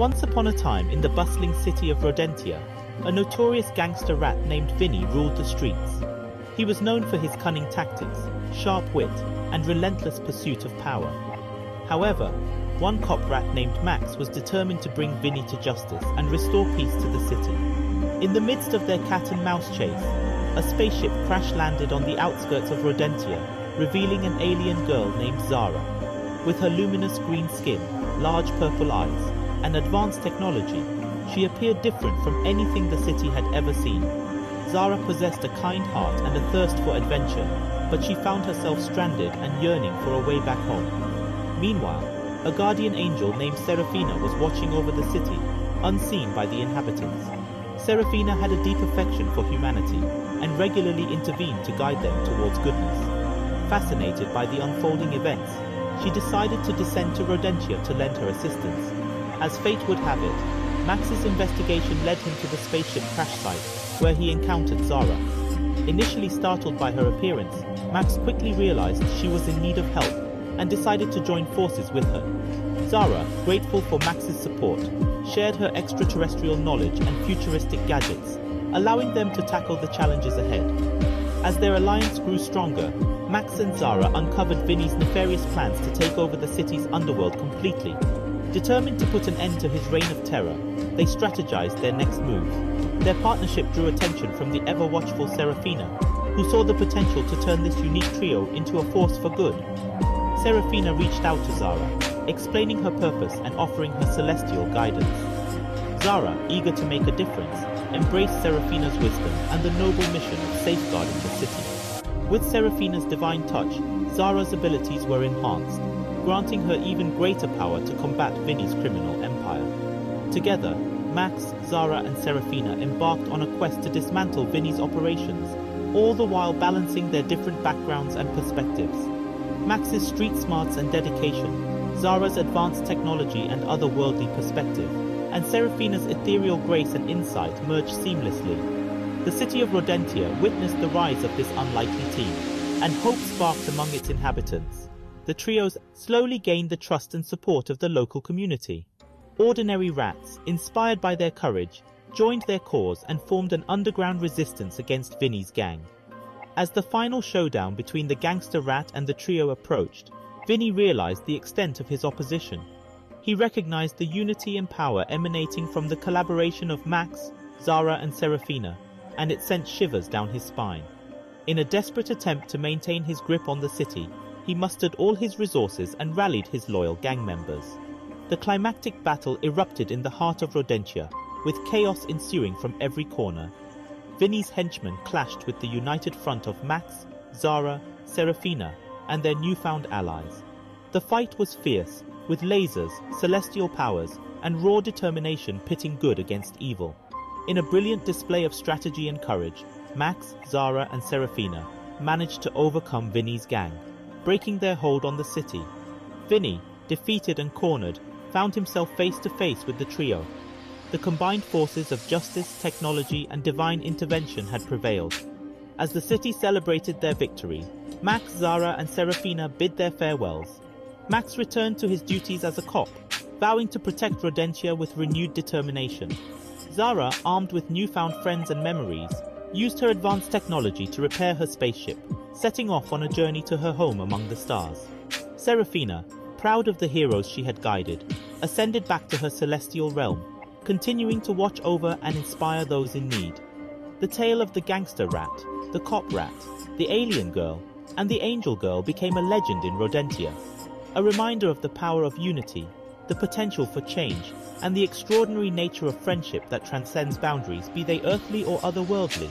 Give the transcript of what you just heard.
Once upon a time in the bustling city of Rodentia, a notorious gangster rat named Vinny ruled the streets. He was known for his cunning tactics, sharp wit, and relentless pursuit of power. However, one cop rat named Max was determined to bring Vinny to justice and restore peace to the city. In the midst of their cat and mouse chase, a spaceship crash landed on the outskirts of Rodentia, revealing an alien girl named Zara. With her luminous green skin, large purple eyes, and advanced technology, she appeared different from anything the city had ever seen. Zara possessed a kind heart and a thirst for adventure, but she found herself stranded and yearning for a way back home. Meanwhile, a guardian angel named Seraphina was watching over the city, unseen by the inhabitants. Seraphina had a deep affection for humanity and regularly intervened to guide them towards goodness. Fascinated by the unfolding events, she decided to descend to Rodentia to lend her assistance. As fate would have it, Max's investigation led him to the spaceship crash site, where he encountered Zara. Initially startled by her appearance, Max quickly realized she was in need of help and decided to join forces with her. Zara, grateful for Max's support, shared her extraterrestrial knowledge and futuristic gadgets, allowing them to tackle the challenges ahead. As their alliance grew stronger, Max and Zara uncovered Vinny's nefarious plans to take over the city's underworld completely. Determined to put an end to his reign of terror, they strategized their next move. Their partnership drew attention from the ever-watchful Seraphina, who saw the potential to turn this unique trio into a force for good. Seraphina reached out to Zara, explaining her purpose and offering her celestial guidance. Zara, eager to make a difference, embraced Seraphina's wisdom and the noble mission of safeguarding the city. With Seraphina's divine touch, Zara's abilities were enhanced, granting her even greater power to combat Vinny's criminal empire. Together, Max, Zara and Seraphina embarked on a quest to dismantle Vinny's operations, all the while balancing their different backgrounds and perspectives. Max's street smarts and dedication, Zara's advanced technology and otherworldly perspective, and Seraphina's ethereal grace and insight merged seamlessly. The city of Rodentia witnessed the rise of this unlikely team, and hope sparked among its inhabitants. The trios slowly gained the trust and support of the local community. Ordinary rats, inspired by their courage, joined their cause and formed an underground resistance against Vinny's gang. As the final showdown between the gangster rat and the trio approached, Vinny realized the extent of his opposition. He recognized the unity and power emanating from the collaboration of Max, Zara and Seraphina, and it sent shivers down his spine. In a desperate attempt to maintain his grip on the city, he mustered all his resources and rallied his loyal gang members. The climactic battle erupted in the heart of Rodentia, with chaos ensuing from every corner. Vinny's henchmen clashed with the united front of Max, Zara, Seraphina, and their newfound allies. The fight was fierce, with lasers, celestial powers, and raw determination pitting good against evil. In a brilliant display of strategy and courage, Max, Zara, and Seraphina managed to overcome Vinny's gang, breaking their hold on the city. Vinny, defeated and cornered, found himself face to face with the trio. The combined forces of justice, technology, and divine intervention had prevailed. As the city celebrated their victory, Max, Zara, and Seraphina bid their farewells. Max returned to his duties as a cop, vowing to protect Rodentia with renewed determination. Zara, armed with newfound friends and memories, used her advanced technology to repair her spaceship, setting off on a journey to her home among the stars. Seraphina, proud of the heroes she had guided, ascended back to her celestial realm, continuing to watch over and inspire those in need. The tale of the gangster rat, the cop rat, the alien girl, and the angel girl became a legend in Rodentia, a reminder of the power of unity, the potential for change, and the extraordinary nature of friendship that transcends boundaries, be they earthly or otherworldly.